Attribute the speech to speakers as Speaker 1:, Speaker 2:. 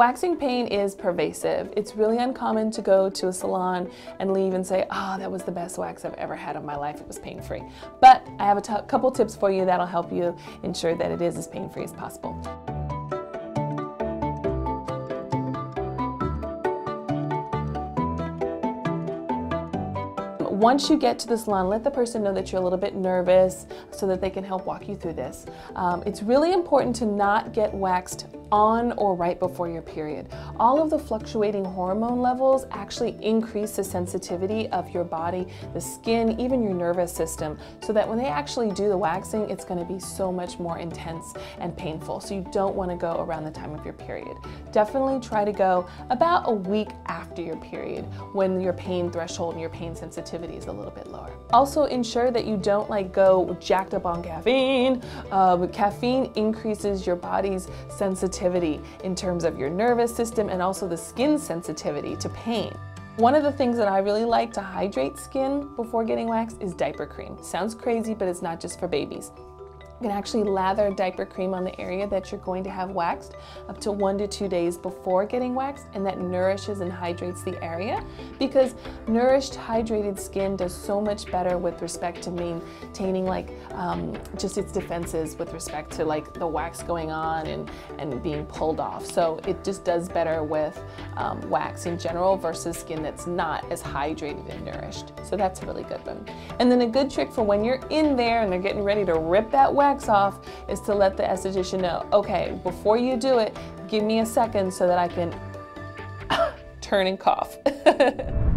Speaker 1: Waxing pain is pervasive. It's really uncommon to go to a salon and leave and say, ah, oh, that was the best wax I've ever had in my life. It was pain-free. But I have a couple tips for you that'll help you ensure that it is as pain-free as possible. Once you get to the salon, let the person know that you're a little bit nervous so that they can help walk you through this. Um, it's really important to not get waxed on or right before your period. All of the fluctuating hormone levels actually increase the sensitivity of your body, the skin, even your nervous system, so that when they actually do the waxing, it's gonna be so much more intense and painful. So you don't wanna go around the time of your period. Definitely try to go about a week after your period when your pain threshold and your pain sensitivity is a little bit lower. Also ensure that you don't like go jacked up on caffeine. Uh, caffeine increases your body's sensitivity sensitivity in terms of your nervous system and also the skin sensitivity to pain. One of the things that I really like to hydrate skin before getting waxed is diaper cream. Sounds crazy, but it's not just for babies. You can actually lather diaper cream on the area that you're going to have waxed up to one to two days before getting waxed and that nourishes and hydrates the area because nourished hydrated skin does so much better with respect to maintaining like um, just its defenses with respect to like the wax going on and, and being pulled off. So it just does better with um, wax in general versus skin that's not as hydrated and nourished. So that's a really good one. And then a good trick for when you're in there and they're getting ready to rip that wax off is to let the esthetician know, okay, before you do it, give me a second so that I can turn and cough.